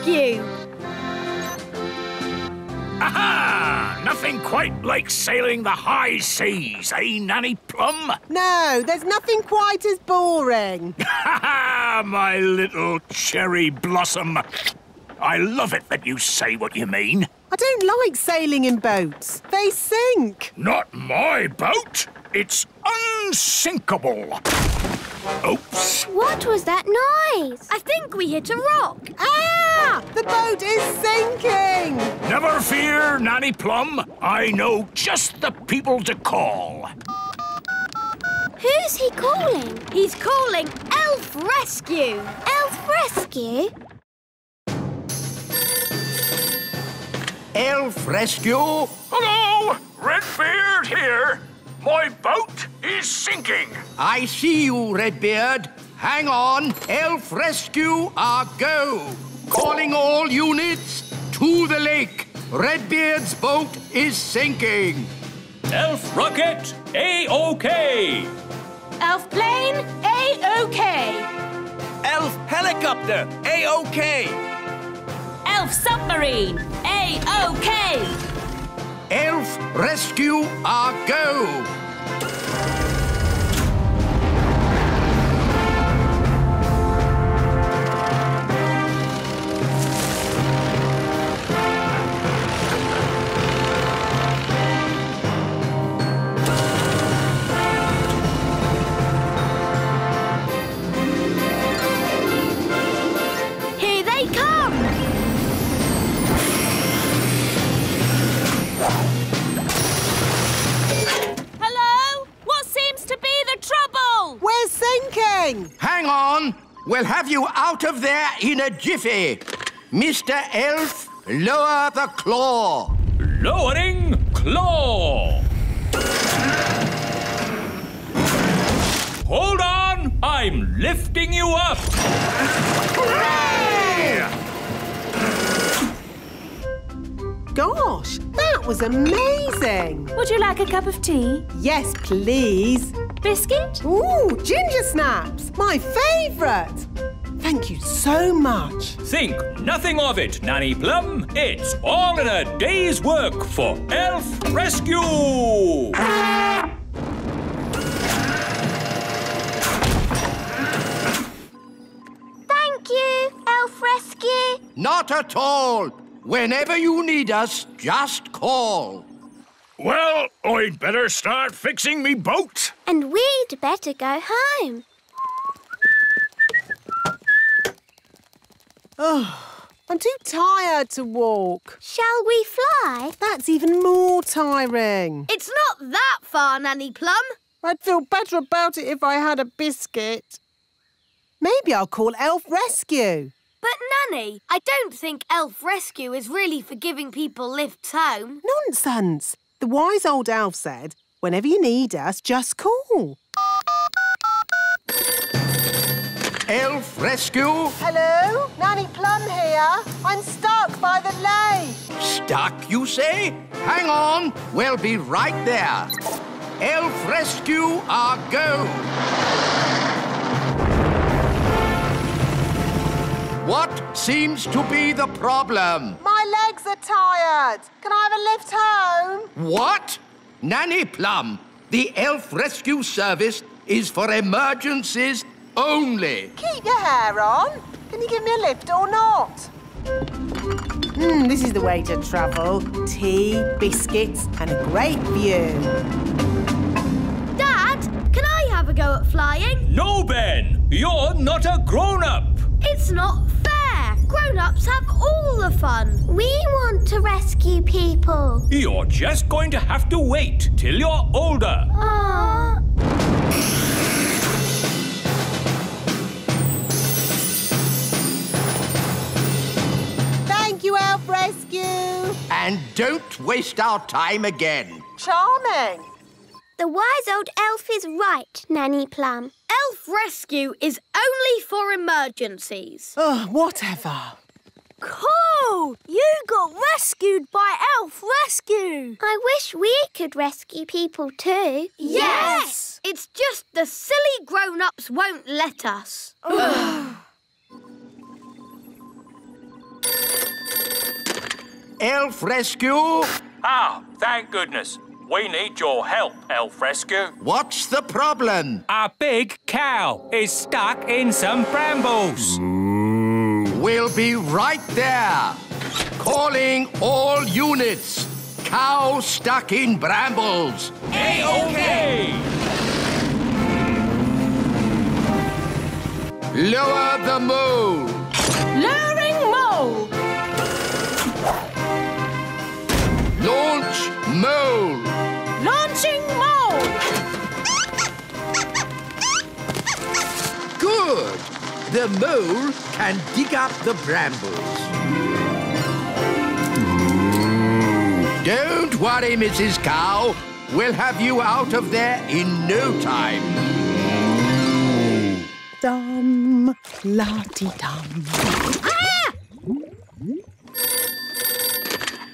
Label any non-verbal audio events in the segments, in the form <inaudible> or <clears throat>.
Rescue! Aha! Nothing quite like sailing the high seas, eh, Nanny Plum? No, there's nothing quite as boring. <laughs> Ha ha! My little cherry blossom. I love it that you say what you mean. I don't like sailing in boats. They sink. Not my boat. It's unsinkable. Oops. What was that noise? I think we hit a rock. Ah! The boat is sinking! Never fear, Nanny Plum. I know just the people to call. Who's he calling? He's calling Elf Rescue. Elf Rescue? Elf Rescue? Hello, Redbeard here. My boat is sinking. I see you, Redbeard. Hang on. Elf Rescue are go. Calling all units to the lake. Redbeard's boat is sinking. Elf Rocket, A-OK! Elf Plane, A-OK. Elf Helicopter, A-OK. Elf Submarine, A-OK. Elf Rescue are go. Hello? What seems to be the trouble? We're sinking! Hang on. We'll have you out of there in a jiffy. Mr. Elf, lower the claw. Lowering claw! Hold on! I'm lifting you up! Gosh, that was amazing! Would you like a cup of tea? Yes, please. Biscuit? Ooh, ginger snaps! My favourite! Thank you so much. Think nothing of it, Nanny Plum. It's all in a day's work for Elf Rescue! Thank you, Elf Rescue. Not at all. Whenever you need us, just call. Well, I'd better start fixing me boat. And we'd better go home. Oh, I'm too tired to walk. Shall we fly? That's even more tiring. It's not that far, Nanny Plum. I'd feel better about it if I had a biscuit. Maybe I'll call Elf Rescue. But, Nanny, I don't think Elf Rescue is really for giving people lifts home. Nonsense. The wise old elf said, whenever you need us, just call. Elf Rescue? Hello? Nanny Plum here. I'm stuck by the lake. Stuck, you say? Hang on. We'll be right there. Elf Rescue are go. Seems to be the problem? My legs are tired. Can I have a lift home? What? Nanny Plum, the Elf Rescue Service is for emergencies only. Keep your hair on. Can you give me a lift or not? Hmm, this is the way to travel. Tea, biscuits, and a great view. Dad, can I have a go at flying? No, Ben! You're not a grown-up! It's not fair. Grown-ups have all the fun. We want to rescue people. You're just going to have to wait till you're older. Aww. Thank you, Elf Rescue. And don't waste our time again. Charming. The wise old elf is right, Nanny Plum. Elf Rescue is only for emergencies. Oh, whatever. Cool! You got rescued by Elf Rescue. I wish we could rescue people too. Yes! It's just the silly grown-ups won't let us. Elf Rescue? Ah, thank goodness. We need your help, Elf Rescue. What's the problem? A big cow is stuck in some brambles. We'll be right there. Calling all units. Cow stuck in brambles. A-OK! Lower the mole. Luring mole. Launch mole. The mole can dig up the brambles. Don't worry, Mrs. Cow. We'll have you out of there in no time. Dum, la-ti-dum. Ah!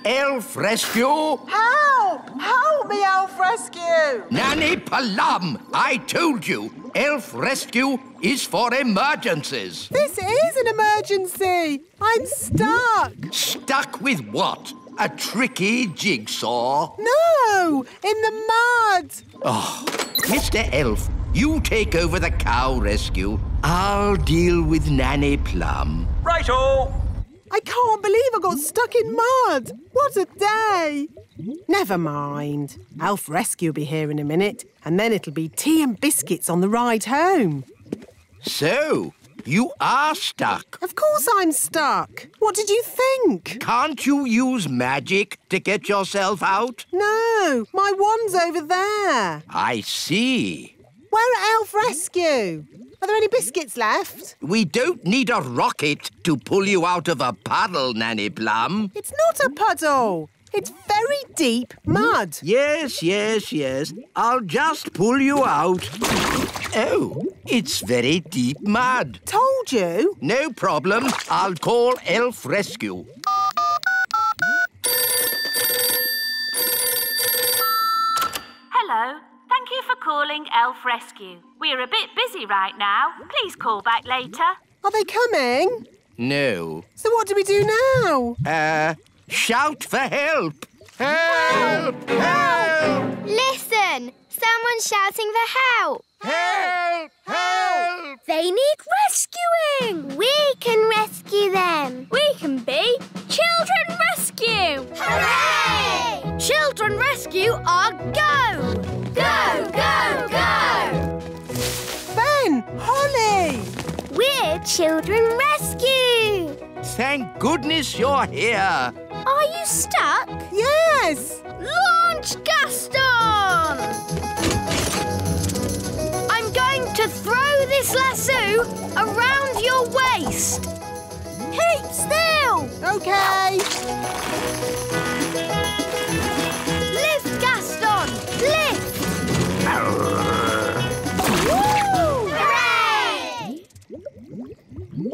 Elf Rescue? Help! Help me, Elf Rescue! Nanny Plum, I told you, Elf Rescue is for emergencies. This is an emergency. I'm stuck. Stuck with what? A tricky jigsaw? No, in the mud. Oh, Mr. Elf, you take over the cow rescue. I'll deal with Nanny Plum. Righto! I can't believe I got stuck in mud. What a day. Never mind. Elf Rescue will be here in a minute, and then it'll be tea and biscuits on the ride home. So, you are stuck. Of course I'm stuck. What did you think? Can't you use magic to get yourself out? No, my wand's over there. I see. Where are Elf Rescue? Are there any biscuits left? We don't need a rocket to pull you out of a puddle, Nanny Plum. It's not a puddle. It's very deep mud. Yes, yes, yes. I'll just pull you out. Oh, it's very deep mud. Told you. No problem. I'll call Elf Rescue. Hello. Thank you for calling Elf Rescue. We're a bit busy right now. Please call back later. Are they coming? No. So what do we do now? Uh, shout for help. Help! Help! Listen! Someone's shouting for help. Help! Help! They need rescuing. We can rescue them. We can be Children Rescue. Hooray! Children Rescue are go! Go, go, go! Ben! Holly! We're Children Rescue. Thank goodness you're here. Are you stuck? Yes! Launch Gaston! I'm going to throw this lasso around your waist. Keep still! Okay.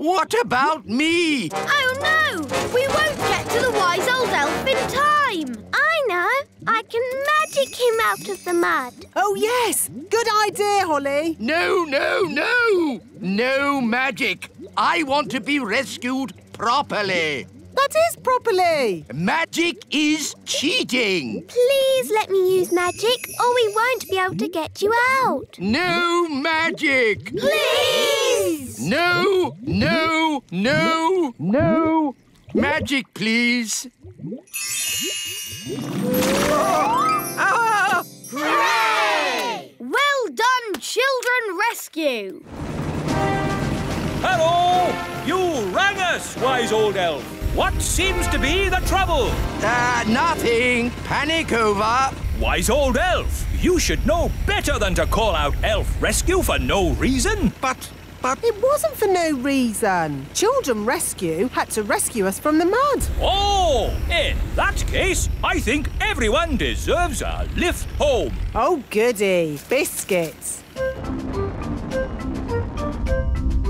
What about me? Oh no! We won't get to the wise old elf in time! I know. I can magic him out of the mud. Oh, yes. Good idea, Holly. No, no, no! No magic. I want to be rescued properly. That is properly. Magic is cheating. Please let me use magic or we won't be able to get you out. No magic. Please! No, no, no, no. Magic, please. Ah! Well done, Children Rescue! Hello! You rang us, wise old elf. What seems to be the trouble? Uh, nothing. Panic over. Wise old elf, you should know better than to call out elf rescue for no reason. But, but, It wasn't for no reason. Children Rescue had to rescue us from the mud. Oh, in that case, I think everyone deserves a lift home. Oh, goody. Biscuits.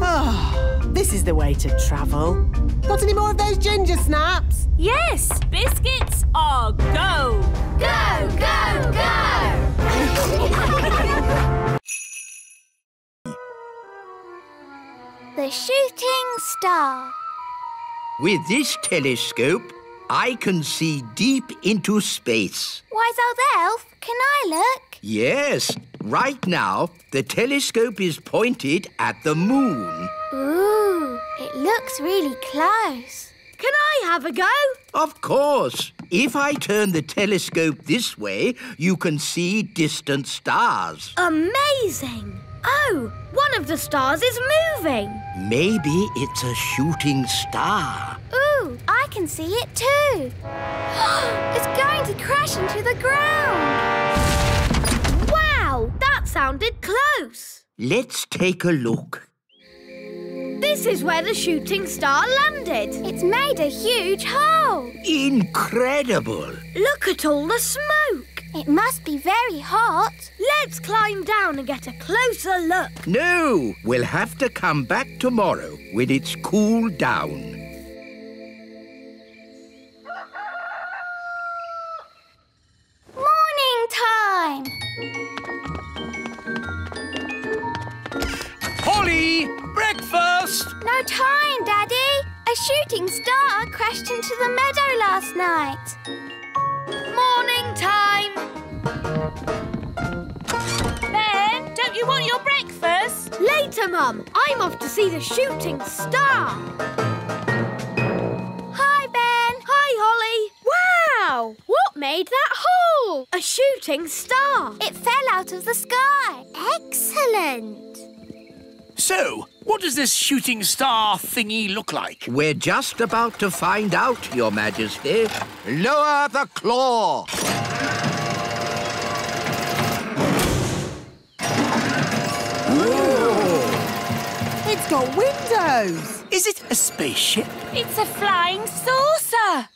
Oh, this is the way to travel. Got any more of those ginger snaps? Yes, biscuits are go. Go, go, go! <laughs> the shooting star. with this telescope, I can see deep into space. Wise old elf, can I look? Yes, right now the telescope is pointed at the moon. Ooh, it looks really close. Can I have a go? Of course. If I turn the telescope this way, you can see distant stars. Amazing! Oh, one of the stars is moving. Maybe it's a shooting star. Ooh, I can see it too. <gasps> it's going to crash into the ground. Wow, that sounded close. Let's take a look. This is where the shooting star landed. It's made a huge hole. Incredible! Look at all the smoke. It must be very hot. Let's climb down and get a closer look. No, we'll have to come back tomorrow when it's cooled down. Morning time. Holly, breakfast! No time, Daddy. A shooting star crashed into the meadow last night. Morning time. Ben, don't you want your breakfast? Later, Mum. I'm off to see the shooting star. Hi, Ben. Hi, Holly. Wow! What made that hole? A shooting star. It fell out of the sky. Excellent. So, what does this shooting star thingy look like? We're just about to find out, Your Majesty. Lower the claw. It's got windows. Is it a spaceship? It's a flying saucer.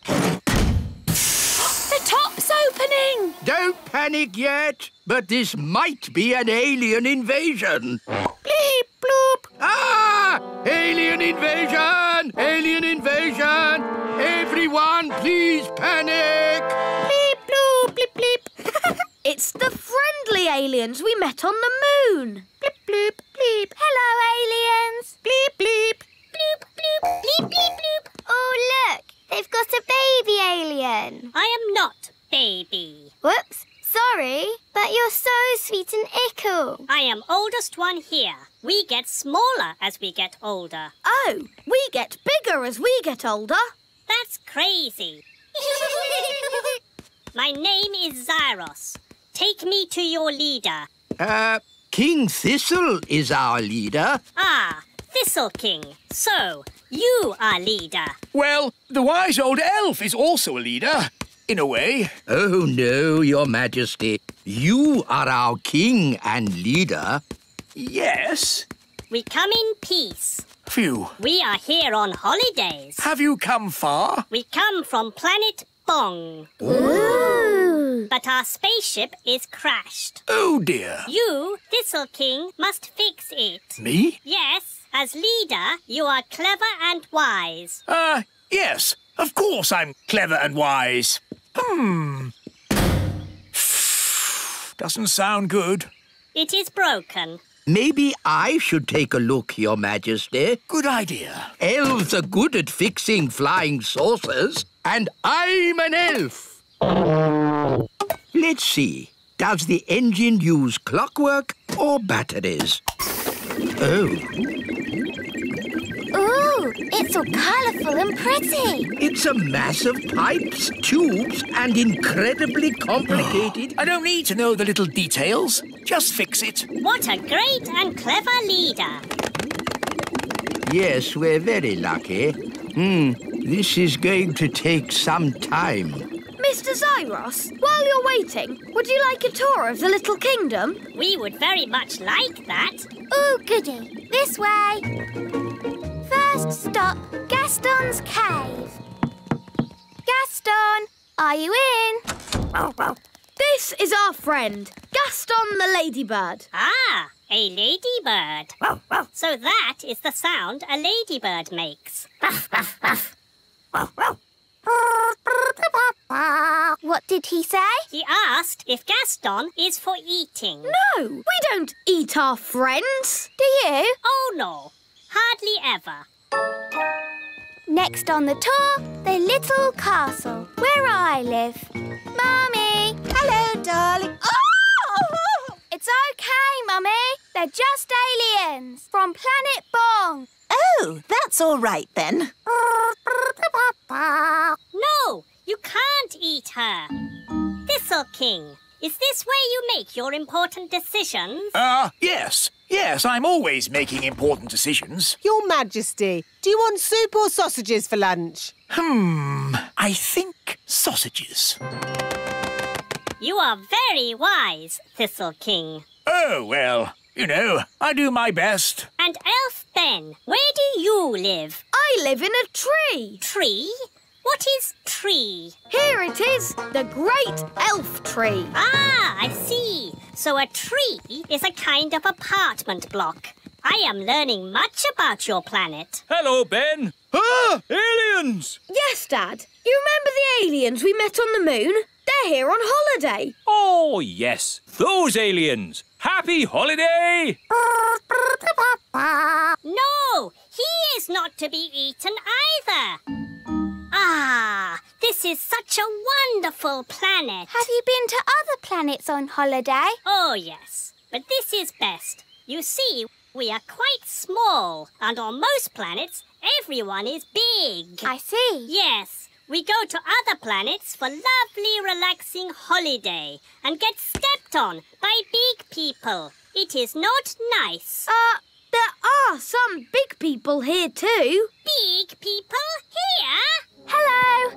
the top's opening. Don't panic yet, but this might be an alien invasion. Bleep, bloop. Ah! Alien invasion! Alien invasion! Everyone, please panic! Bleep, bloop, bleep, bleep. <laughs> It's the friendly aliens we met on the moon. bleep, bleep, bleep. Hello, aliens. Bleep, bleep. Bloop, bloop, bleep, bleep, bloop. Oh, look. They've got a baby alien. I am not baby. Whoops. Sorry, but you're so sweet and ickle. I am oldest one here. We get smaller as we get older. Oh, we get bigger as we get older. That's crazy. <laughs> My name is Zyros. Take me to your leader. Uh, King Thistle is our leader. Ah, Thistle King. So, you are leader. Well, the wise old elf is also a leader, in a way. Oh, no, Your Majesty. You are our king and leader. Yes. We come in peace. Phew. We are here on holidays. Have you come far? We come from planet Bong. But our spaceship is crashed. Oh, dear. You, Thistle King, must fix it. Me? Yes, as leader, you are clever and wise. Uh, yes. Of course I'm clever and wise. Hmm. <sighs> Doesn't sound good. It is broken. Maybe I should take a look, Your Majesty. Good idea. Elves are good at fixing flying saucers, and I'm an elf. Let's see. Does the engine use clockwork or batteries? Oh, it's all colourful and pretty. it's a mass of pipes, tubes, and incredibly complicated. <gasps> I don't need to know the little details. Just fix it. What a great and clever leader. yes, we're very lucky. Hmm, this is going to take some time. Mr. Zyros, while you're waiting, would you like a tour of the little kingdom? We would very much like that. Ooh, goody. This way. First stop, Gaston's cave. Gaston, are you in? This is our friend, Gaston the ladybird. Ah, a ladybird. So that is the sound a ladybird makes. What did he say? He asked if Gaston is for eating. No, we don't eat our friends. Do you? Oh no, hardly ever. Next on the tour, the little castle, where I live. Mummy! Hello, darling. Oh! It's okay, Mummy. They're just aliens from Planet Bong. Oh, that's all right then. No, you can't eat her. Thistle King, is this where you make your important decisions? Ah, uh, yes. Yes, I'm always making important decisions. Your Majesty, do you want soup or sausages for lunch? Hmm, I think sausages. You are very wise, Thistle King. Oh, well, you know, I do my best. And Elf Ben, where do you live? I live in a tree. Tree? What is tree? Here it is, the Great Elf Tree. Ah, I see. So a tree is a kind of apartment block. I am learning much about your planet. Hello, Ben. Ah, aliens! Yes, Dad. You remember the aliens we met on the moon? They're here on holiday. Oh, yes. Those aliens. Happy holiday! No, he is not to be eaten either. Ah, this is such a wonderful planet. Have you been to other planets on holiday? Oh, yes. But this is best. You see, we are quite small, and on most planets, everyone is big. I see. Yes. We go to other planets for lovely, relaxing holiday and get stepped on by big people. It is not nice. Uh, there are some big people here too. Big people here? Hello!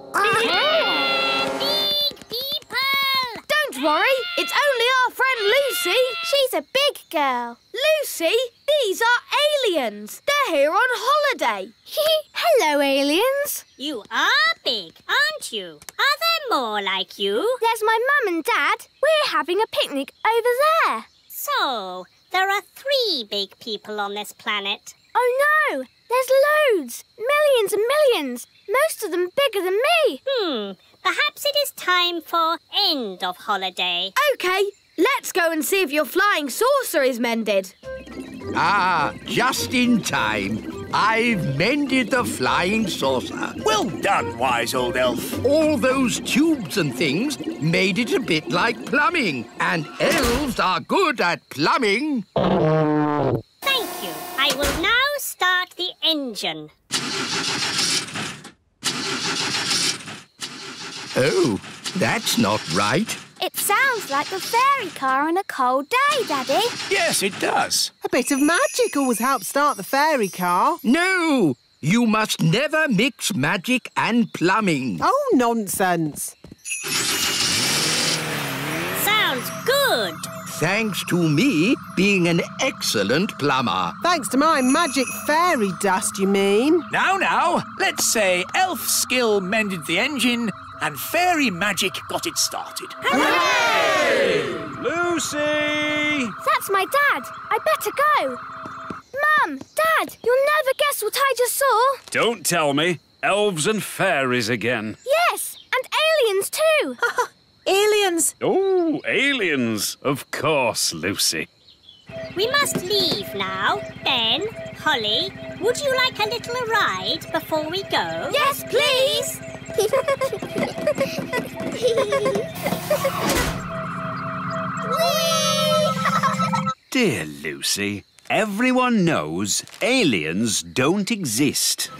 Big people! Don't worry, it's only our friend Lucy. She's a big girl. Lucy, these are aliens. They're here on holiday. <laughs> Hello, aliens. You are big, aren't you? Are there more like you? There's my mum and dad. We're having a picnic over there. So, there are three big people on this planet. Oh no! There's loads! Millions and millions! Most of them bigger than me. Hmm. Perhaps it is time for end of holiday. OK. Let's go and see if your flying saucer is mended. Ah, just in time. I've mended the flying saucer. Well done, wise old elf. All those tubes and things made it a bit like plumbing. And elves are good at plumbing. Thank you. I will now start the engine. Oh, that's not right. It sounds like the fairy car on a cold day, Daddy. Yes, it does. A bit of magic always helps start the fairy car. No! You must never mix magic and plumbing. Oh, nonsense. Sounds good. Thanks to me being an excellent plumber. Thanks to my magic fairy dust, you mean? Now, now, let's say elf skill mended the engine and fairy magic got it started. Hooray! Lucy! That's my dad. I better go. Mum, Dad, you'll never guess what I just saw. Don't tell me. Elves and fairies again. Yes, and aliens too. <laughs> aliens. Oh, aliens. Of course, Lucy. We must leave now. Ben, Holly, would you like a little ride before we go? Yes, please. <laughs> Dear Lucy, everyone knows aliens don't exist.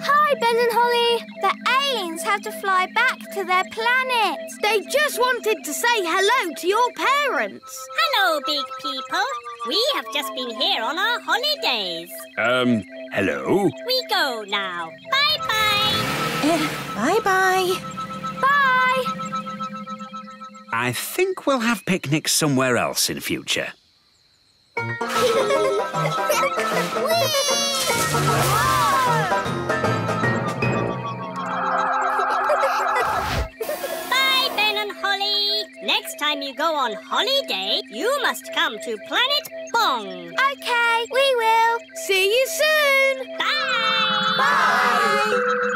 Hi, Ben and Holly. The aliens have to fly back to their planet. They just wanted to say hello to your parents. Hello, big people. We have just been here on our holidays. Um, hello? We go now. Bye-bye. Uh, bye-bye. Bye. I think we'll have picnics somewhere else in future. <laughs> Bye, Next time you go on holiday, you must come to Planet Bong. Okay, we will. See you soon. Bye. Bye.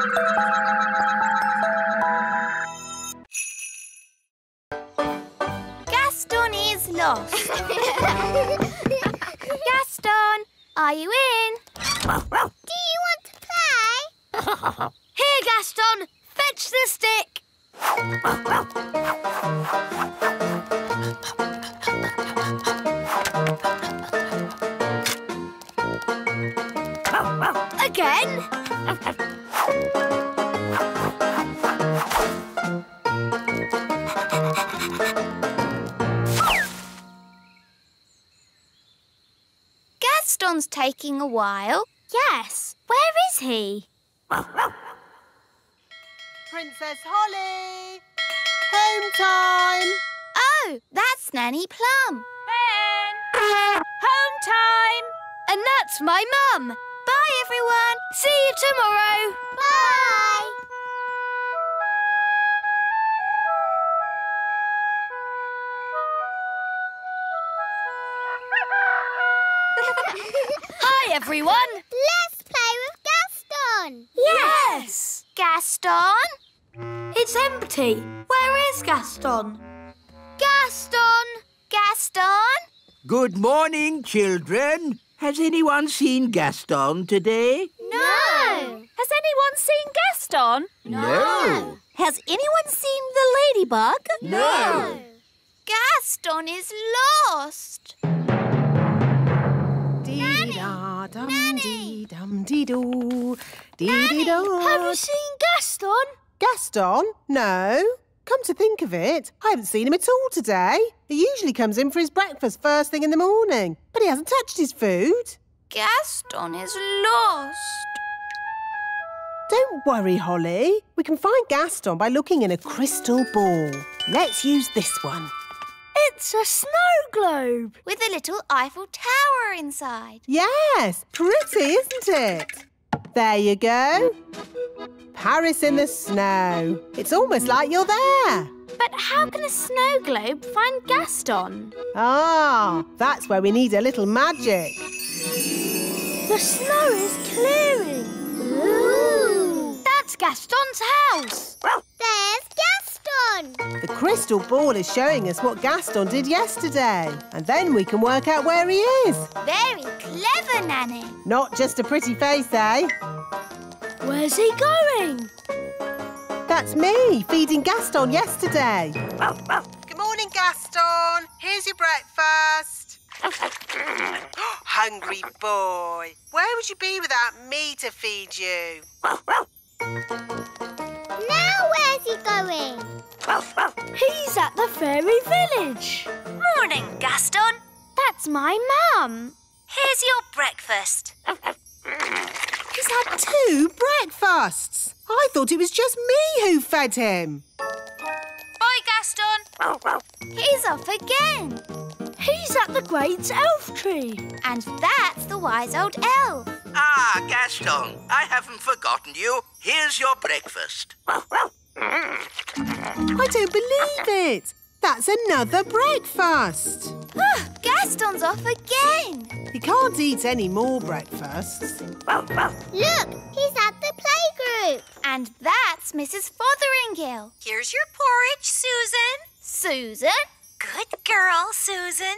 Gaston is lost. <laughs> Gaston, Are you in? <laughs> Do you want to play? <laughs> Here, Gaston, fetch the stick. Again. Gaston's taking a while. Yes. Where is he? Princess Holly! Home time! Oh, that's Nanny Plum. Ben! Home time! And that's my mum. Bye, everyone. See you tomorrow. Bye. <laughs> Hi, everyone. Let's play with Gaston. Yes. Gaston? It's empty. Where is Gaston? Gaston? Gaston? Good morning, children. Has anyone seen Gaston today? No. Has anyone seen Gaston? No. Has anyone seen the ladybug? No. Gaston is lost. Dum dee doo. Dee dee. Have you seen Gaston? Gaston? No. Come to think of it, I haven't seen him at all today. He usually comes in for his breakfast first thing in the morning, but he hasn't touched his food. Gaston is lost. Don't worry, Holly. We can find Gaston by looking in a crystal ball. Let's use this one. It's a snow globe. With a little Eiffel Tower inside. Yes, pretty, isn't it? There you go. Paris in the snow. It's almost like you're there. But how can a snow globe find Gaston? Ah, that's where we need a little magic. The snow is clearing. Ooh. That's Gaston's house. There's Gaston. The crystal ball is showing us what Gaston did yesterday, and then we can work out where he is. Very clever, Nanny. Not just a pretty face, eh? Where's he going? That's me feeding Gaston yesterday. Good morning, Gaston. Here's your breakfast. <gasps> Hungry boy. Where would you be without me to feed you? Where's he going? He's at the fairy village. Morning, Gaston. That's my mum. Here's your breakfast. He's had two breakfasts. I thought it was just me who fed him. Bye, Gaston. He's off again. He's at the great elf tree. And that's the wise old elf. Ah, Gaston, I haven't forgotten you. Here's your breakfast. I don't believe it. That's another breakfast. Gaston's off again. He can't eat any more breakfasts. Look, he's at the playgroup. And that's Mrs. Fotheringill. Here's your porridge, Susan. Susan? Good girl, Susan.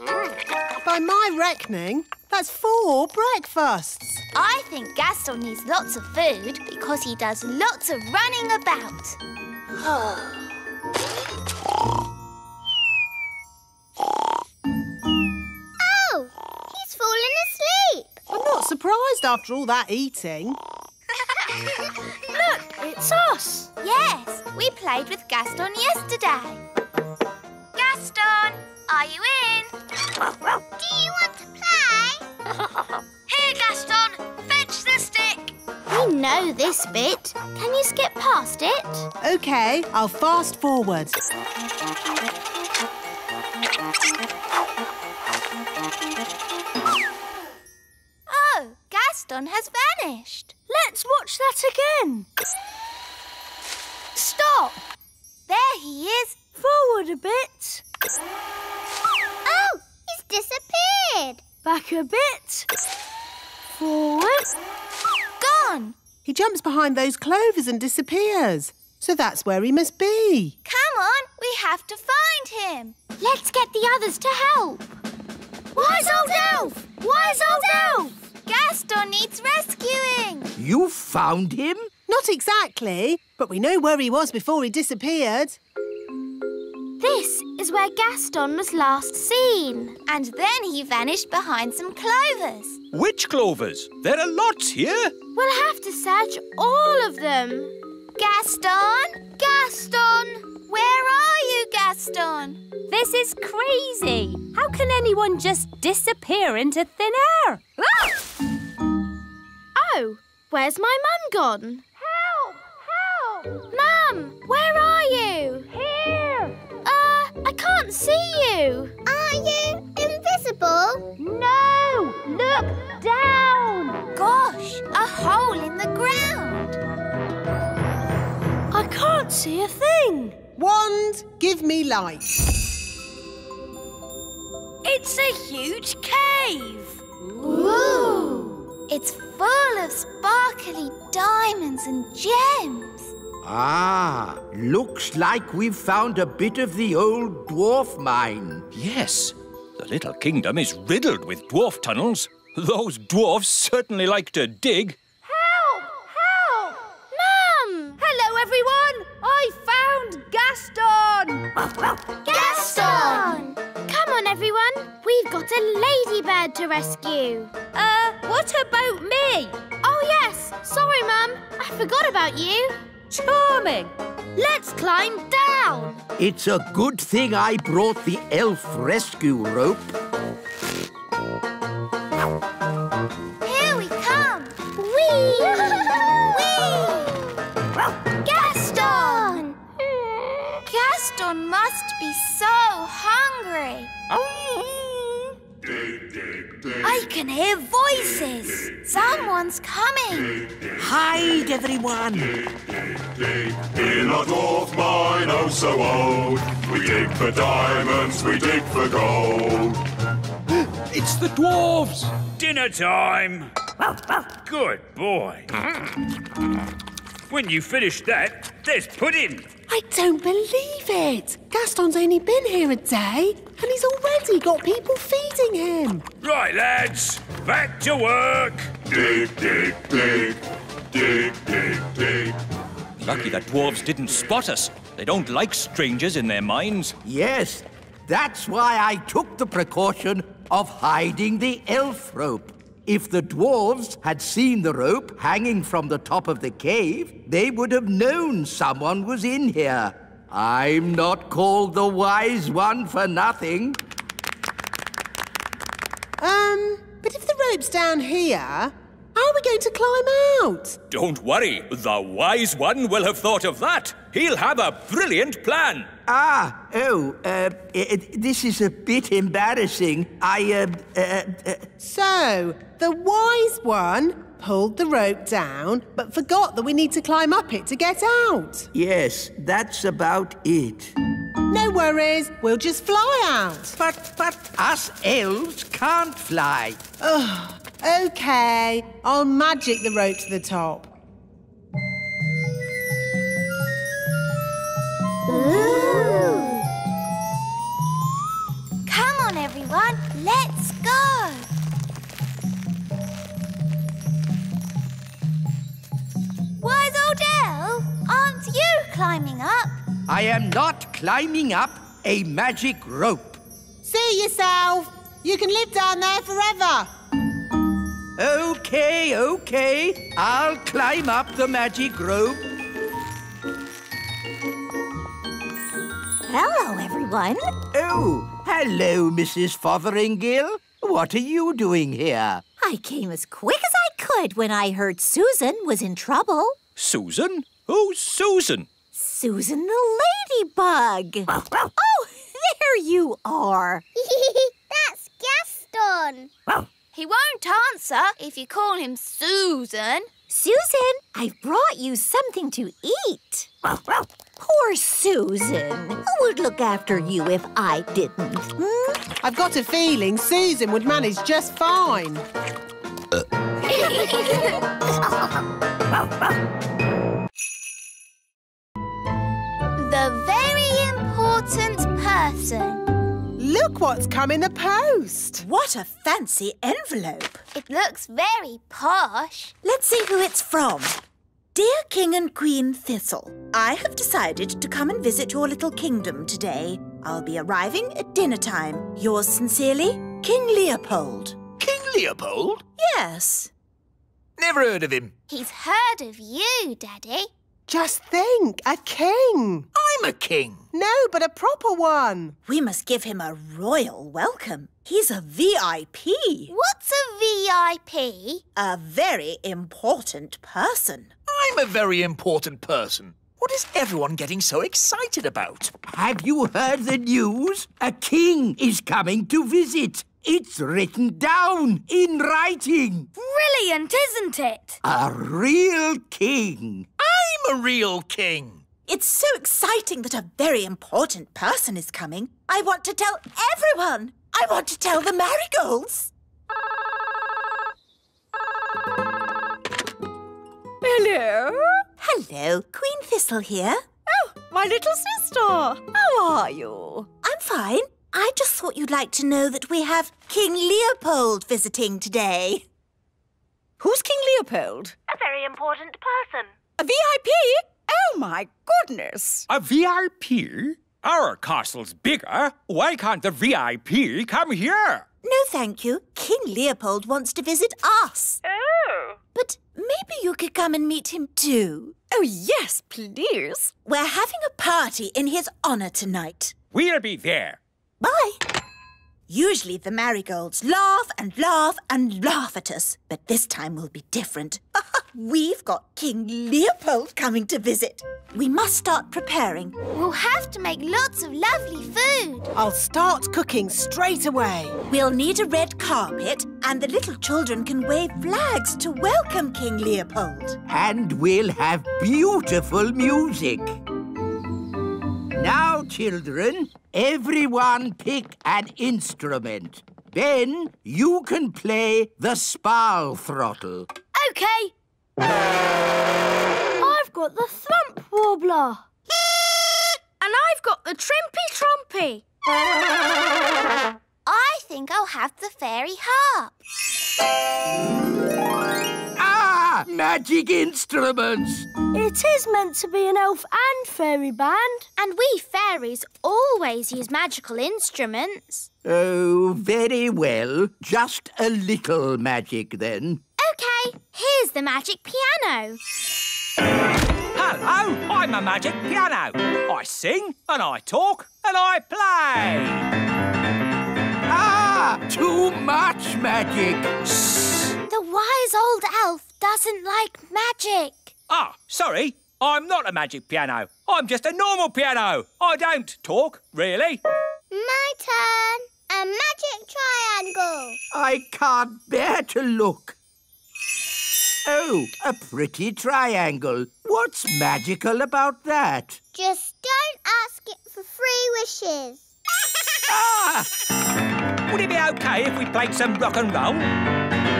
Mm. By my reckoning, that's four breakfasts. I think Gaston needs lots of food because he does lots of running about. <sighs> oh, he's fallen asleep. I'm not surprised after all that eating. <laughs> Look, it's us. Yes, we played with Gaston yesterday. Gaston, are you in? Do you want to play? <laughs> Here, Gaston, fetch the stick. We know this bit. Can you skip past it? OK, I'll fast forward. Oh, Gaston has vanished. Let's watch that again. Stop. There he is. Forward a bit. Oh, he's disappeared. Back a bit. Forward. Gone. He jumps behind those clovers and disappears. So that's where he must be. Come on, we have to find him. Let's get the others to help. Wise old elf, Wise old elf! Gaston needs rescuing. You found him? Not exactly, but we know where he was before he disappeared. This is where Gaston was last seen. And then he vanished behind some clovers. Which clovers? There are lots here. We'll have to search all of them. Gaston? Gaston! Where are you, Gaston? This is crazy. How can anyone just disappear into thin air? Ah! Oh, where's my mum gone? Help! Help! Mum, where are you? Here! I can't see you. Are you invisible? No! Look down! Gosh, a hole in the ground. I can't see a thing. Wand, give me light. It's a huge cave. Ooh! It's full of sparkly diamonds and gems. Ah, looks like we've found a bit of the old dwarf mine. Yes, the little kingdom is riddled with dwarf tunnels. Those dwarfs certainly like to dig. Help! Help! Mum! Hello, everyone. I found Gaston. Gaston! Come on, everyone. We've got a ladybird to rescue. Uh, what about me? Oh, yes. Sorry, Mum. I forgot about you. Charming. Let's climb down. It's a good thing I brought the elf rescue rope. I can hear voices. Someone's coming. Hide, everyone! In a dwarf mine, oh so old, we dig for diamonds, we dig for gold. <gasps> It's the dwarves! Dinner time! Good boy. When you finish that, there's pudding. I don't believe it. Gaston's only been here a day and he's already got people feeding him. Right, lads, back to work. Dig, dig, dig, dig, dig, dig. Lucky that dwarves didn't spot us. They don't like strangers in their mines. Yes, that's why I took the precaution of hiding the elf rope. If the dwarves had seen the rope hanging from the top of the cave, they would have known someone was in here. I'm not called the wise one for nothing. Um, but if the rope's down here, how are we going to climb out? Don't worry, the wise one will have thought of that. He'll have a brilliant plan. Ah, oh, uh, i this is a bit embarrassing. I, uh, uh, uh, So, the wise one pulled the rope down, but forgot that we need to climb up it to get out. yes, that's about it. No worries, we'll just fly out. But, but us elves can't fly. Ugh, okay, I'll magic the rope to the top. Ooh. Come on, everyone. Let's go. Wise old elf, aren't you climbing up? I am not climbing up a magic rope. See yourself. You can live down there forever. Okay, okay. I'll climb up the magic rope. Hello, everyone. Oh, hello, Mrs. Fotheringill. What are you doing here? I came as quick as I could when I heard Susan was in trouble. Susan? Who's Susan? Susan the ladybug. oh, <laughs> there you are. <laughs> That's Gaston. <laughs> He won't answer if you call him Susan. Susan, I've brought you something to eat. Poor Susan. Who would look after you if I didn't? Hmm? I've got a feeling Susan would manage just fine. The very important person. Look what's come in the post. What a fancy envelope. It looks very posh. Let's see who it's from. Dear King and Queen Thistle, I have decided to come and visit your little kingdom today. I'll be arriving at dinner time. Yours sincerely, King Leopold. King Leopold? Yes. Never heard of him. He's heard of you, Daddy. Just think, a king. I'm a king. No, but a proper one. We must give him a royal welcome. He's a VIP. What's a VIP? A very important person. I'm a very important person. What is everyone getting so excited about? Have you heard the news? A king is coming to visit. It's written down in writing. Brilliant, isn't it? A real king. I'm a real king. It's so exciting that a very important person is coming. I want to tell everyone. I want to tell the marigolds. Hello? Hello, Queen Thistle here. Oh, my little sister. How are you? I'm fine. I just thought you'd like to know that we have King Leopold visiting today. Who's King Leopold? A very important person. A VIP? Oh, my goodness. A VIP? Our castle's bigger. Why can't the VIP come here? No, thank you. King Leopold wants to visit us. Oh. But maybe you could come and meet him too. Oh, yes, please. We're having a party in his honour tonight. We'll be there. Bye. Usually the marigolds laugh and laugh and laugh at us, but this time will be different. <laughs> We've got King Leopold coming to visit. We must start preparing. We'll have to make lots of lovely food. I'll start cooking straight away. We'll need a red carpet, and the little children can wave flags to welcome King Leopold. And we'll have beautiful music. Now, children, everyone pick an instrument. Then you can play the spal throttle. OK. I've got the thump warbler. and I've got the trimpy trompy. I think I'll have the fairy harp. Ah! Magic instruments! It is meant to be an elf and fairy band. And we fairies always use magical instruments. Oh, very well. Just a little magic then. OK, here's the magic piano. Hello, I'm a magic piano. I sing and I talk and I play. Ah! Too much magic! Shh. The wise old elf doesn't like magic. Ah, sorry. I'm not a magic piano. I'm just a normal piano. I don't talk, really. My turn. A magic triangle. I can't bear to look. Oh, a pretty triangle. What's magical about that? Just don't ask it for free wishes. Ah! Would it be okay if we played some rock and roll?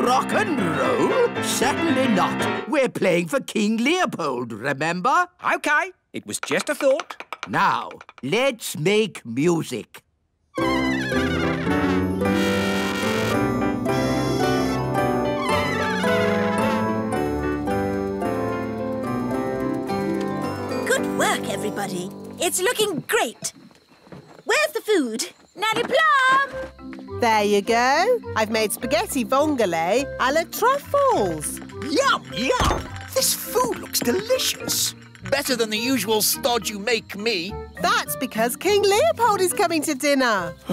Rock and roll? Certainly not. We're playing for King Leopold, remember? OK, it was just a thought. Now, let's make music. Good work, everybody. It's looking great. Where's the food? Nanny Plum! There you go. I've made spaghetti vongole a la truffles. Yum, yum! This food looks delicious. Better than the usual stodge you make me. That's because King Leopold is coming to dinner. <gasps>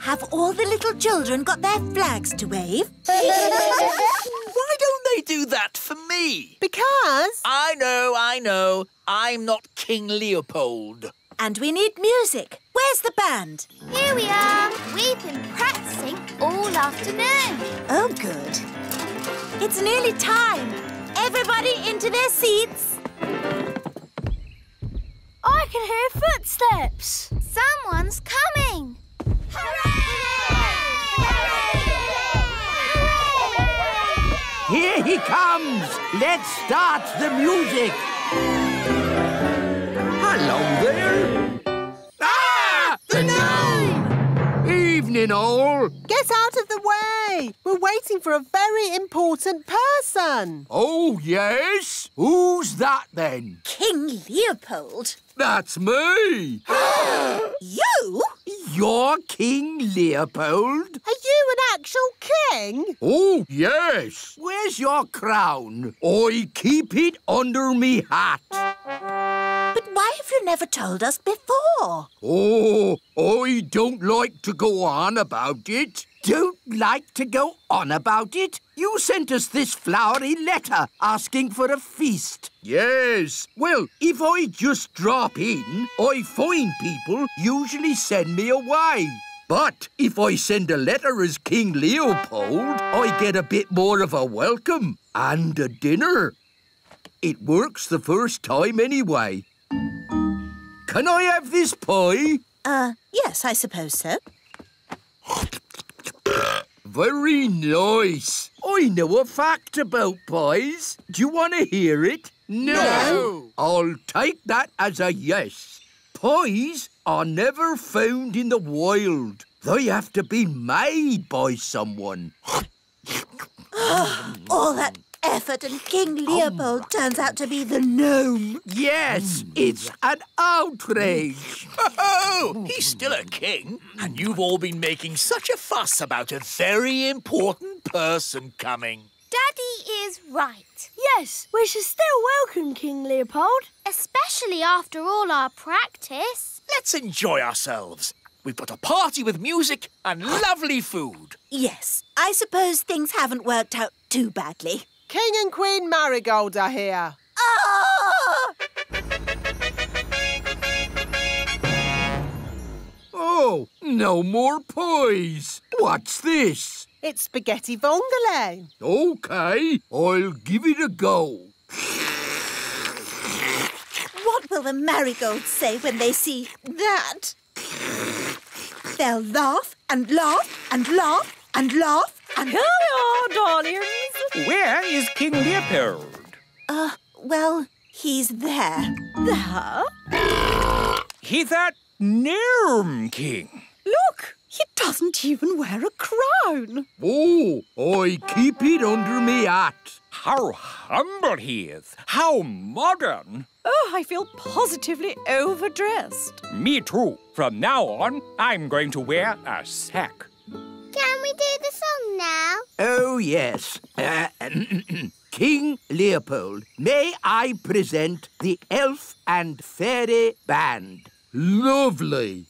Have all the little children got their flags to wave? <laughs> Why don't they do that for me? Because... I know, I know. I'm not King Leopold. And we need music. Where's the band? Here we are. We've been practicing all afternoon. Oh, good. It's nearly time. Everybody into their seats. I can hear footsteps. Someone's coming. Hooray! Here he comes! Let's start the music! Hello there. Evening, all. Get out of the way! We're waiting for a very important person. Oh, yes? Who's that then? King Leopold. That's me. <gasps> You? You're King Leopold? Are you an actual king? Oh, yes. Where's your crown? I keep it under me hat. But why have you never told us before? Oh, I don't like to go on about it. Don't like to go on about it? You sent us this flowery letter asking for a feast. Yes. Well, if I just drop in, I find people usually send me away. But if I send a letter as King Leopold, I get a bit more of a welcome and a dinner. It works the first time anyway. Can I have this pie? Uh, yes, I suppose so. Very nice. I know a fact about pies. Do you want to hear it? No. I'll take that as a yes. Pies are never found in the wild. They have to be made by someone. All <gasps> that effort and King oh. Leopold turns out to be the gnome. Yes, hmm. it's an outrage. Oh, he's still a king, and you've all been making such a fuss about a very important person coming. Daddy is right. Yes, we should still welcome King Leopold. Especially after all our practice. Let's enjoy ourselves. We've got a party with music and lovely food. Yes, I suppose things haven't worked out too badly. King and Queen Marigold are here. Ah! Oh, no more pies. What's this? It's spaghetti vongole. OK, I'll give it a go. What will the marigolds say when they see that? They'll laugh and laugh and laugh and laugh and... Here we are, darlings. Where is King Leopold? Uh, well, he's there. There? He's that gnome king. Look, he doesn't even wear a crown. Oh, I keep it under me hat. How humble he is. How modern. Oh, I feel positively overdressed. Me too. From now on, I'm going to wear a sack. Can we do the song now? Oh, yes. Uh, <clears throat> King Leopold, may I present the Elf and Fairy Band? Lovely.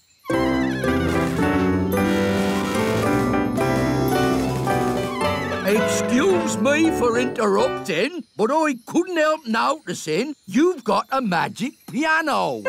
Excuse me for interrupting, but I couldn't help noticing you've got a magic piano.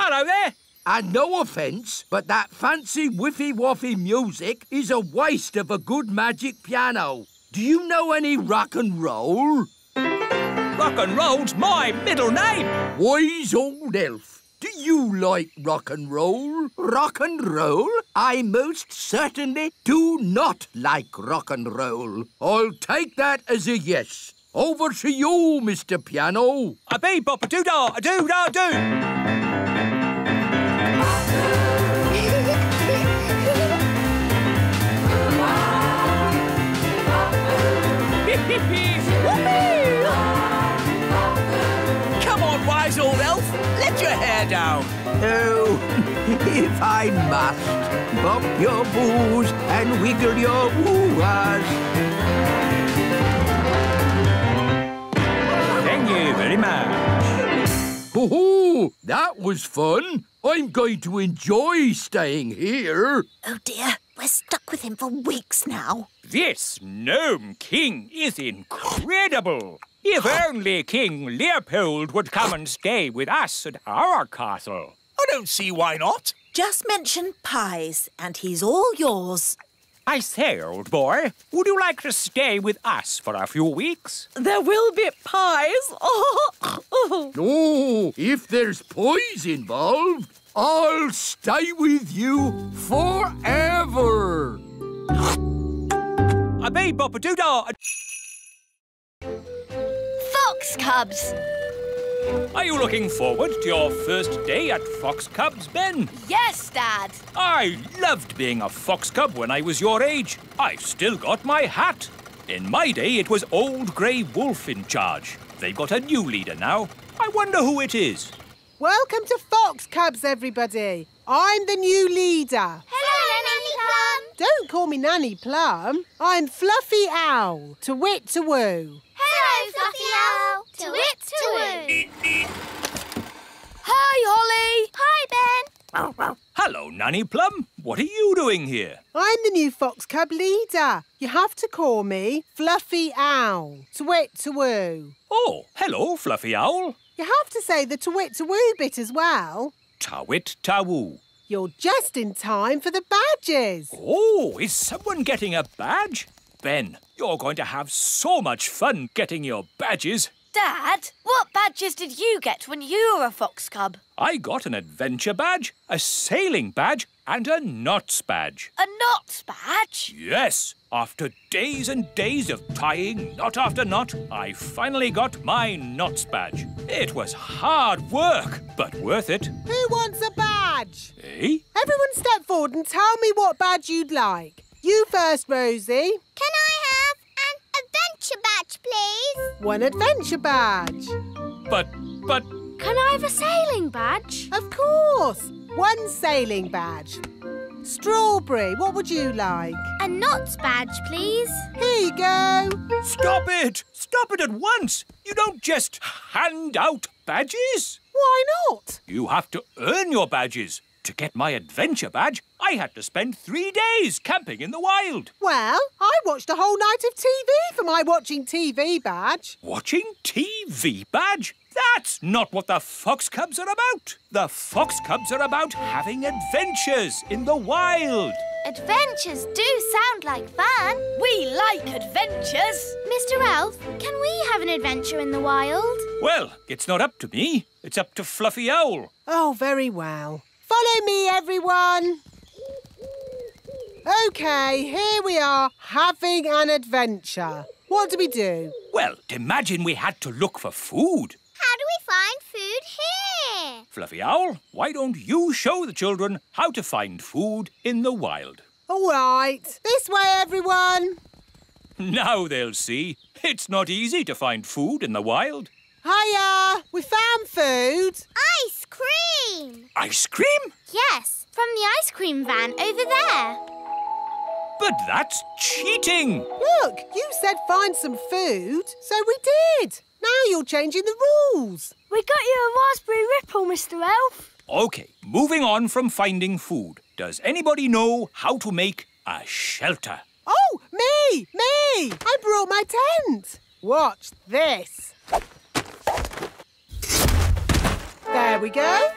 Hello there. And no offence, but that fancy whiffy-waffy music is a waste of a good magic piano. Do you know any rock and roll? Rock and roll's my middle name. Wise old elf. Do you like rock and roll? Rock and roll? I most certainly do not like rock and roll. I'll take that as a yes. Over to you, Mr. Piano. A bee bop a doo da a doo da doo. Wise old elf. Let your hair down. Oh, <laughs> if I must, bump your boos and wiggle your woo-ahs. Thank you very much. Hoo-hoo! That was fun. I'm going to enjoy staying here. Oh dear, we're stuck with him for weeks now. This gnome king is incredible. If only King Leopold would come and stay with us at our castle. I don't see why not. Just mention pies, and he's all yours. I say, old boy, would you like to stay with us for a few weeks? There will be pies. Oh, <laughs> Oh, if there's pies involved, I'll stay with you forever. A bee bop a doo da. Fox cubs. Are you looking forward to your first day at Fox Cubs, Ben? Yes, Dad. I loved being a fox cub when I was your age. I've still got my hat. In my day, it was Old Grey Wolf in charge. They've got a new leader now. I wonder who it is. Welcome to Fox Cubs, everybody. I'm the new leader. Hello, Nanny Plum. Don't call me Nanny Plum. I'm Fluffy Owl, to wit to woo. Hello, Fluffy Owl. To wit to woo. Hi, Holly. Hi, Ben. Hello, Nanny Plum. What are you doing here? I'm the new Fox Cub leader. You have to call me Fluffy Owl, to wit to woo. Oh, hello, Fluffy Owl. You have to say the to wit to woo bit as well. Tawit Tawoo. You're just in time for the badges. Oh, is someone getting a badge? Ben, you're going to have so much fun getting your badges. Dad, what badges did you get when you were a fox cub? I got an adventure badge, a sailing badge, and a knots badge. A knots badge? Yes, after days and days of tying knot after knot, I finally got my knots badge. It was hard work, but worth it. Who wants a badge? Eh? Everyone step forward and tell me what badge you'd like. You first, Rosie. Can I have an adventure badge, please? One adventure badge. But, but, Can I have a sailing badge? Of course. One sailing badge. Strawberry, what would you like? A knots badge, please. Here you go. stop it! Stop it at once! You don't just hand out badges. Why not? You have to earn your badges. To get my adventure badge, I had to spend three days camping in the wild. Well, I watched a whole night of TV for my watching TV badge. Watching TV badge? That's not what the Fox Cubs are about. The Fox Cubs are about having adventures in the wild. Adventures do sound like fun. We like adventures. Mr. Elf, can we have an adventure in the wild? Well, it's not up to me. It's up to Fluffy Owl. Oh, very well. Follow me, everyone. OK, here we are, having an adventure. What do we do? Well, imagine we had to look for food. How do we find food here? Fluffy Owl, why don't you show the children how to find food in the wild? All right, this way, everyone. Now they'll see. It's not easy to find food in the wild. Hiya, we found food. Ice cream! Ice cream? Yes, from the ice cream van over there. But that's cheating. Look, you said find some food, so we did. Now you're changing the rules. We got you a raspberry ripple, Mr. Elf. OK, moving on from finding food. Does anybody know how to make a shelter? Oh, me, me. I brought my tent. Watch this. There we go.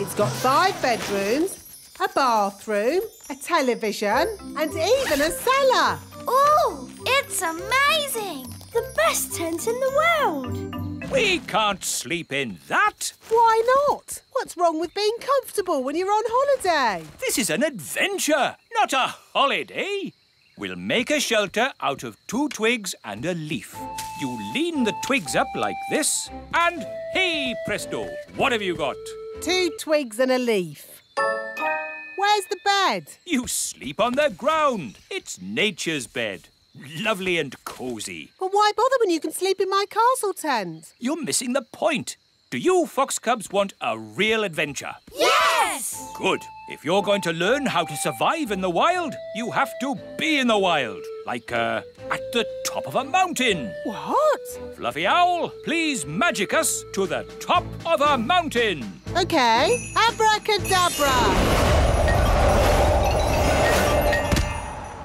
It's got five bedrooms, a bathroom, a television, and even a cellar. Oh, it's amazing! The best tent in the world. We can't sleep in that. Why not? What's wrong with being comfortable when you're on holiday? This is an adventure, not a holiday. We'll make a shelter out of two twigs and a leaf. You lean the twigs up like this, and hey presto, what have you got? Two twigs and a leaf. Where's the bed? You sleep on the ground. It's nature's bed. Lovely and cosy. But why bother when you can sleep in my castle tent? You're missing the point. Do you Fox Cubs want a real adventure? Yes! Good. If you're going to learn how to survive in the wild, you have to be in the wild. Like, uh, at the top of a mountain. What? Fluffy Owl, please magic us to the top of a mountain. OK, abracadabra.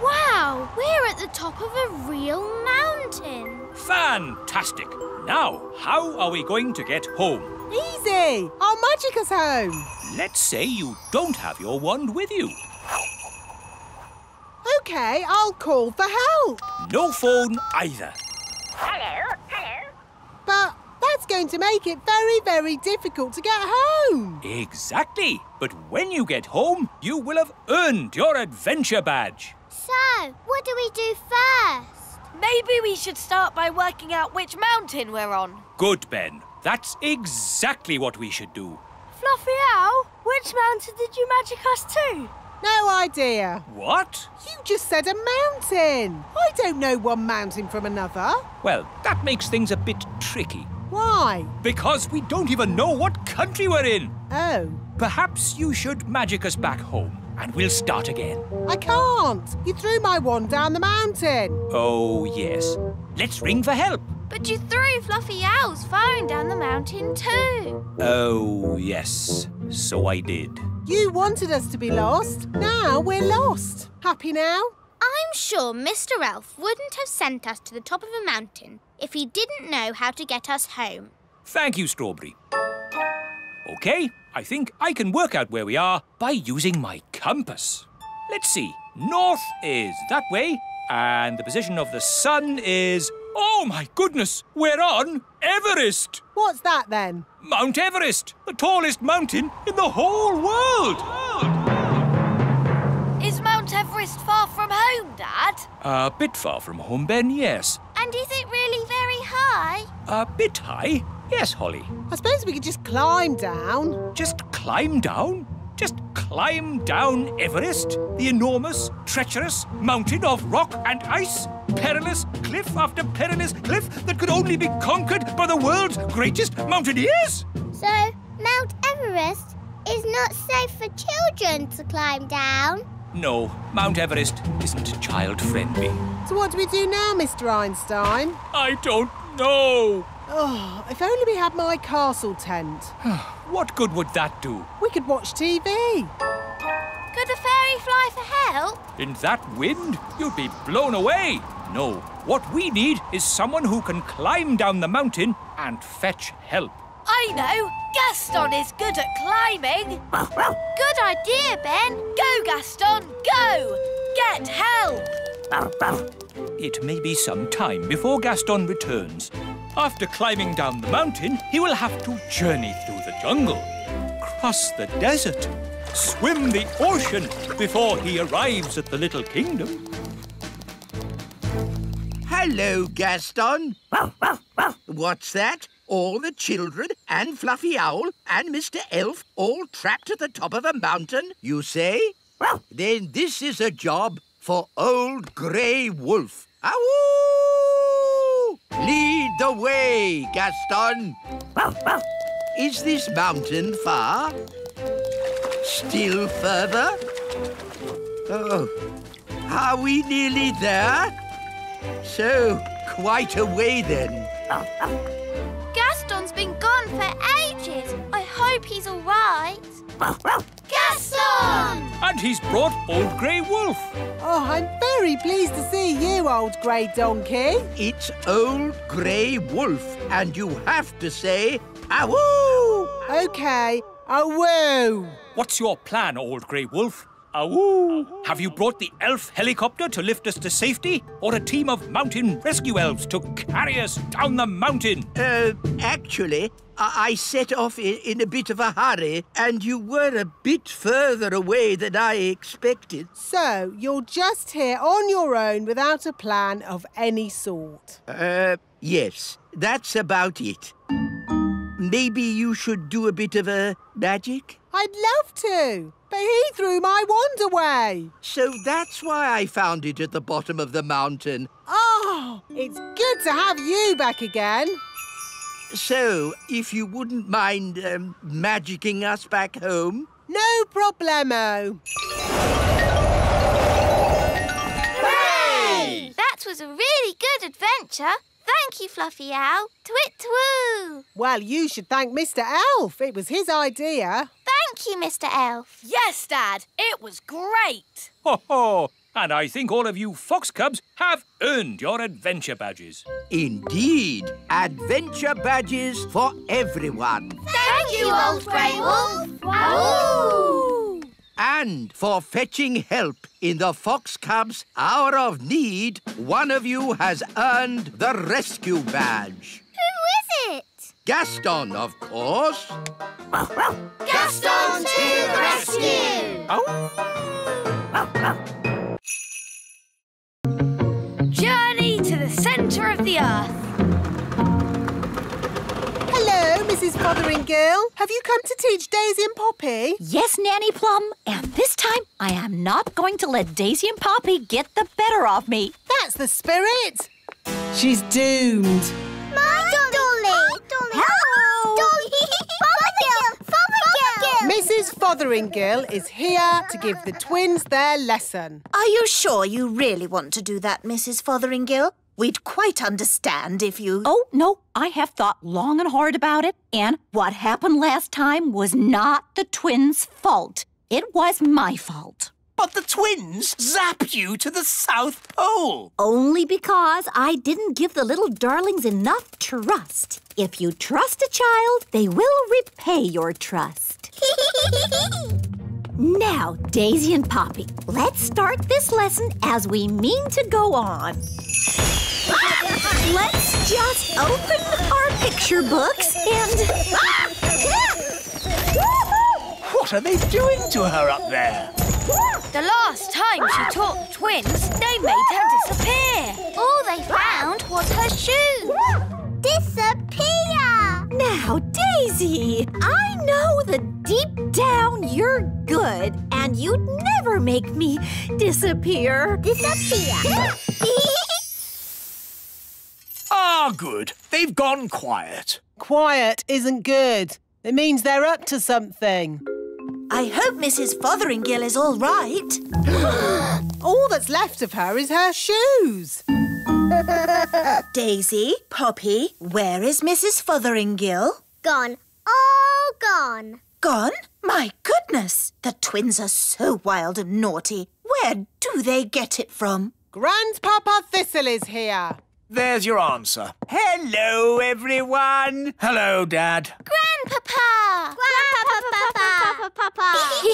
Wow, we're at the top of a real mountain. Fantastic. Now, how are we going to get home? Easy. I'll magic us home. Let's say you don't have your wand with you. OK, I'll call for help. No phone either. Hello, hello. But that's going to make it very, very difficult to get home. Exactly. But when you get home, you will have earned your adventure badge. So, what do we do first? Maybe we should start by working out which mountain we're on. Good, Ben. That's exactly what we should do. Fluffy Owl, which mountain did you magic us to? No idea. What? You just said a mountain. I don't know one mountain from another. Well, that makes things a bit tricky. Why? Because we don't even know what country we're in. Oh. Perhaps you should magic us back home and we'll start again. I can't. You threw my wand down the mountain. Oh, yes. Let's ring for help. But you threw Fluffy Owl's phone down the mountain too. Oh, yes. So I did. You wanted us to be lost. Now we're lost. Happy now? I'm sure Mr. Elf wouldn't have sent us to the top of a mountain if he didn't know how to get us home. Thank you, Strawberry. OK, I think I can work out where we are by using my compass. Let's see. North is that way, and the position of the sun is... Oh, my goodness! We're on Everest! What's that, then? Mount Everest, the tallest mountain in the whole world! Is Mount Everest far from home, Dad? A bit far from home, Ben, yes. And is it really very high? A bit high, yes, Holly. I suppose we could just climb down. Just climb down? Just climb down Everest, the enormous, treacherous mountain of rock and ice? Perilous cliff after perilous cliff that could only be conquered by the world's greatest mountaineers? So, Mount Everest is not safe for children to climb down? No, Mount Everest isn't child-friendly. So what do we do now, Mr Einstein? I don't know. Oh, if only we had my castle tent. <sighs> what good would that do? We could watch TV. Could the fairy fly for help? In that wind, you'd be blown away. No, what we need is someone who can climb down the mountain and fetch help. I know! Gaston is good at climbing! Good idea, Ben! Go, Gaston, go! Get help! It may be some time before Gaston returns. After climbing down the mountain, he will have to journey through the jungle, cross the desert, swim the ocean before he arrives at the little kingdom. Hello, Gaston. What's that? All the children and Fluffy Owl and Mr. Elf all trapped at the top of a mountain, you say? Well. Then this is a job for Old Grey Wolf. Awoo! Lead the way, Gaston. Is this mountain far? Still further? Oh, are we nearly there? So, quite a way then. Gaston's been gone for ages. I hope he's all right. Gaston! And he's brought Old Grey Wolf. Oh, I'm very pleased to see you, old grey donkey. It's Old Grey Wolf, and you have to say, awoo! OK, awoo. What's your plan, Old Grey Wolf? Awoo! Have you brought the elf helicopter to lift us to safety? Or a team of mountain rescue elves to carry us down the mountain? Uh, actually, I, I set off in, in a bit of a hurry, and you were a bit further away than I expected. So, you're just here on your own without a plan of any sort? Uh, yes, that's about it. Maybe you should do a bit of a magic? I'd love to, but he threw my wand away. So that's why I found it at the bottom of the mountain. Oh, it's good to have you back again. So, if you wouldn't mind um, magicking us back home? No problemo. Hooray! That was a really good adventure. Thank you, Fluffy Owl. Twit twoo! Well, you should thank Mr. Elf. It was his idea. Thank you, Mr. Elf. Yes, Dad. It was great. Ho ho! And I think all of you fox cubs have earned your adventure badges. Indeed. Adventure badges for everyone. Thank you, Old Grey Wolf. Wow! And for fetching help in the Fox Cubs' hour of need, one of you has earned the rescue badge. Who is it? Gaston, of course. Gaston to the rescue! Oh. Journey to the Mrs. Fotheringill. Have you come to teach Daisy and Poppy? Yes, Nanny Plum. And this time, I am not going to let Daisy and Poppy get the better of me. That's the spirit. She's doomed. My Dolly! Hello! Dolly! <laughs> Fothergill! Fothergill! Mrs. Fotheringill is here to give the twins their lesson. Are you sure you really want to do that, Mrs. Fotheringill? We'd quite understand if you... Oh, no, I have thought long and hard about it. And what happened last time was not the twins' fault. It was my fault. But the twins zapped you to the South Pole. Only because I didn't give the little darlings enough trust. If you trust a child, they will repay your trust. <laughs> now, Daisy and Poppy, let's start this lesson as we mean to go on. Let's just open our picture books and... Ah! What are they doing to her up there? The last time she taught the twins, they made her disappear. All they found was her shoes. Disappear! Now, Daisy, I know that deep down you're good and you'd never make me disappear. Disappear! <laughs> Ah, good. They've gone quiet. Quiet isn't good. It means they're up to something. I hope Mrs. Fotheringill is all right. <gasps> All that's left of her is her shoes. <laughs> Daisy, Poppy, where is Mrs. Fotheringill? Gone. All gone. Gone? My goodness! The twins are so wild and naughty. Where do they get it from? Grandpapa Thistle is here. There's your answer. Hello, everyone. Hello, Dad. Grandpapa! Grandpapa, Papa. <laughs>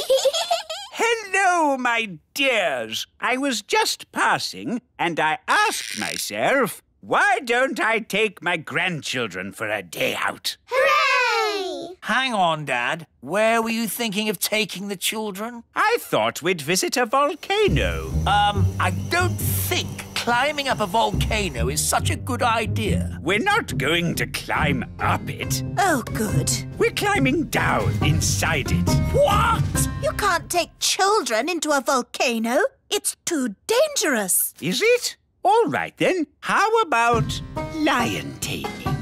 Hello, my dears. I was just passing and I asked myself, why don't I take my grandchildren for a day out? Hooray! Hang on, Dad. Where were you thinking of taking the children? I thought we'd visit a volcano. Um, I don't think climbing up a volcano is such a good idea. We're not going to climb up it. Oh, good. We're climbing down inside it. What? You can't take children into a volcano. It's too dangerous. Is it? All right then. How about lion taming?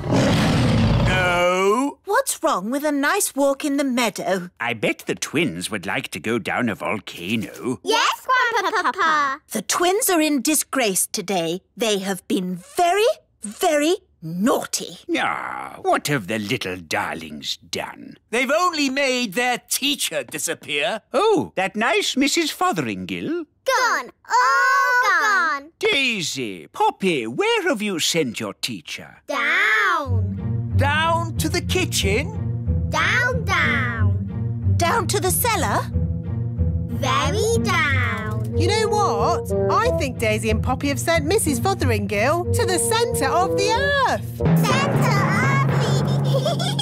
No. What's wrong with a nice walk in the meadow? I bet the twins would like to go down a volcano. Yes, Grandpapa. The twins are in disgrace today. They have been very, very naughty. Ah, what have the little darlings done? They've only made their teacher disappear. Oh, that nice Mrs. Fotheringill? Gone. All gone. Daisy, Poppy, where have you sent your teacher? Down. Down to the kitchen. Down, down. Down to the cellar? Very down. You know what? I think Daisy and Poppy have sent Mrs. Fotheringill to the centre of the earth. Centre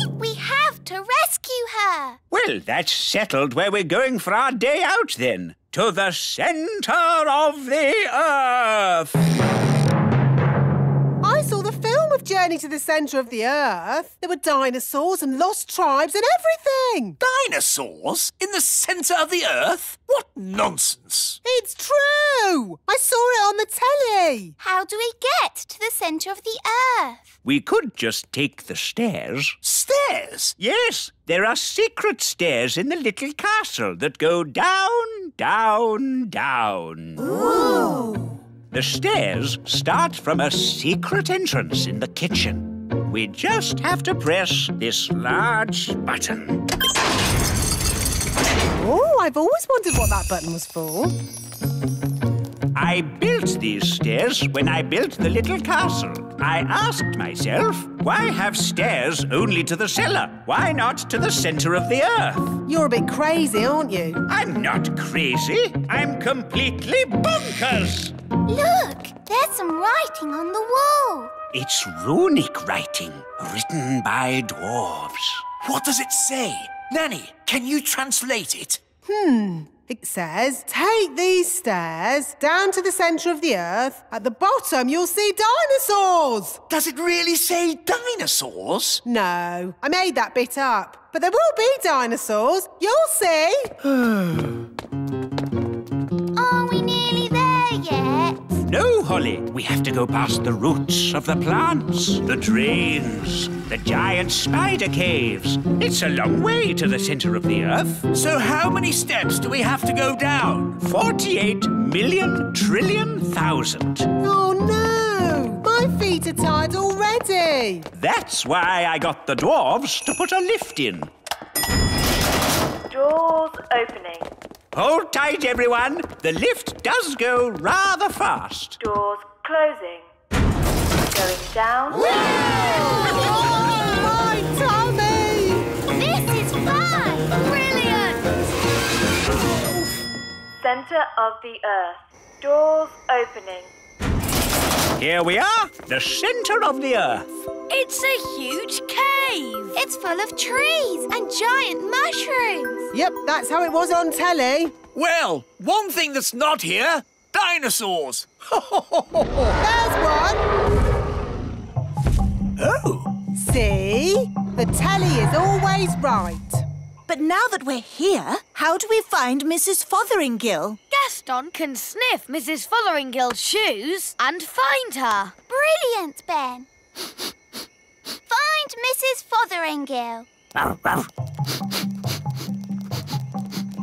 of <laughs> We have to rescue her. Well, that's settled where we're going for our day out then. To the centre of the earth. I saw the Journey to the Centre of the Earth. There were dinosaurs and lost tribes and everything. Dinosaurs? In the centre of the earth? What nonsense. It's true. I saw it on the telly. How do we get to the centre of the earth? We could just take the stairs. Stairs? Yes, there are secret stairs in the little castle that go down, down, down. Ooh. The stairs start from a secret entrance in the kitchen. We just have to press this large button. Oh, I've always wondered what that button was for. I built these stairs when I built the little castle. I asked myself, why have stairs only to the cellar? Why not to the center of the earth? You're a bit crazy, aren't you? I'm not crazy. I'm completely bonkers. Look, there's some writing on the wall. It's runic writing written by dwarves. What does it say? Nanny, can you translate it? Hmm. It says, take these stairs down to the centre of the earth. At the bottom, you'll see dinosaurs. Does it really say dinosaurs? No, I made that bit up. But there will be dinosaurs. You'll see. <sighs> <gasps> No, Holly. We have to go past the roots of the plants, the drains, the giant spider caves. It's a long way to the center of the earth. So how many steps do we have to go down? 48 million trillion thousand. Oh no! My feet are tired already. That's why I got the dwarves to put a lift in. Doors opening. Hold tight, everyone. The lift does go rather fast. Doors closing. Going down. Oh, my tummy! This is fun! Brilliant! Center of the earth. Doors opening. Here we are, the center of the earth. It's a huge cave. It's full of trees and giant mushrooms. Yep, that's how it was on telly. Well, one thing that's not here dinosaurs. <laughs> There's one. Oh. See? The telly is always right. But now that we're here, how do we find Mrs. Fotheringill? Gaston can sniff Mrs. Fotheringill's shoes and find her. Brilliant, Ben. Find Mrs. Fotheringill.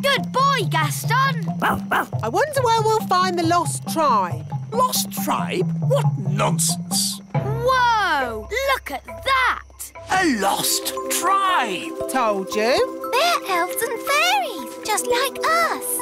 Good boy, Gaston. I wonder where we'll find the lost tribe. Lost tribe? What nonsense. Whoa! Look at that. A lost tribe. Told you. They're elves and fairies, just like us.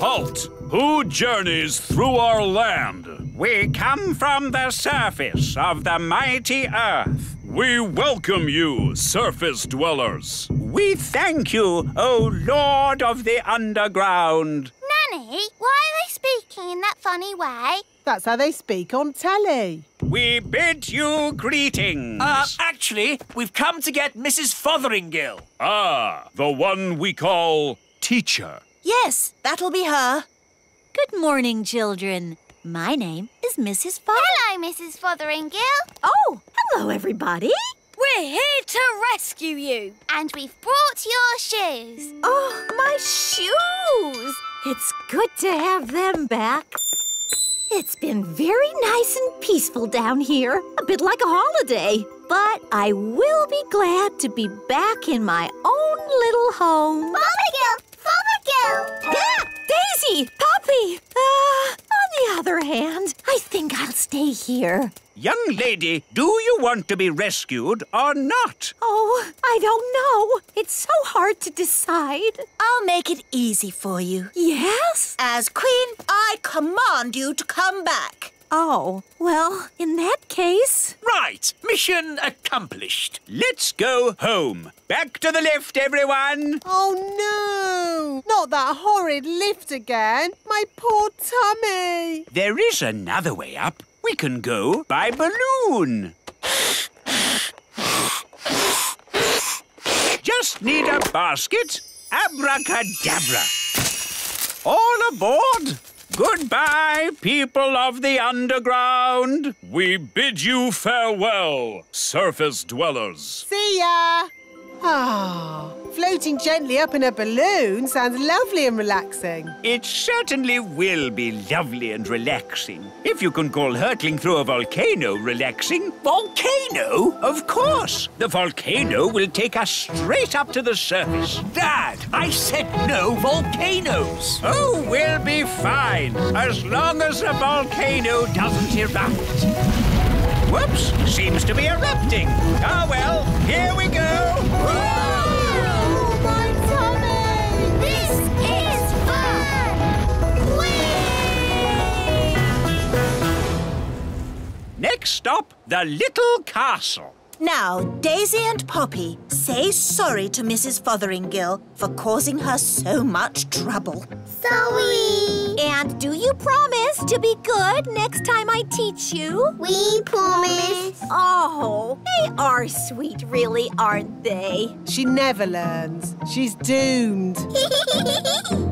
Halt! Who journeys through our land? We come from the surface of the mighty earth. We welcome you, surface dwellers. We thank you, O Lord of the Underground. Nanny, why are they speaking in that funny way? That's how they speak on telly. We bid you greetings. Uh, actually, we've come to get Mrs. Fotheringill. Ah, the one we call teacher. Yes, that'll be her. Good morning, children. My name is Mrs. Fox. Hello, Mrs. Fotheringill. Oh, hello, everybody. We're here to rescue you. And we've brought your shoes. Oh, my shoes. It's good to have them back. It's been very nice and peaceful down here, a bit like a holiday. But I will be glad to be back in my own little home. Fotheringill! Fotheringill! Ah, Daisy! Poppy! Uh, on the other hand, I think I'll stay here. Young lady, do you want to be rescued or not? Oh, I don't know. It's so hard to decide. I'll make it easy for you. Yes? As Queen, I command you to come back. Oh, well, in that case. Right, mission accomplished. Let's go home. Back to the lift, everyone. Oh no! Not that horrid lift again. My poor tummy. There is another way up. We can go by balloon. Just need a basket. Abracadabra. All aboard. Goodbye, people of the underground. We bid you farewell, surface dwellers. See ya. Ah, floating gently up in a balloon sounds lovely and relaxing. It certainly will be lovely and relaxing. If you can call hurtling through a volcano relaxing. Volcano? Of course. The volcano will take us straight up to the surface. Dad, I said no volcanoes. Oh, we'll be fine, as long as the volcano doesn't erupt. Whoops, seems to be erupting. Ah, well, here we go. Oh, Next stop, the Little Castle. Now, Daisy and Poppy, say sorry to Mrs. Fotheringill for causing her so much trouble. Sorry. And do you promise to be good next time I teach you? We promise. Oh, they are sweet, really, aren't they? She never learns. She's doomed. <laughs>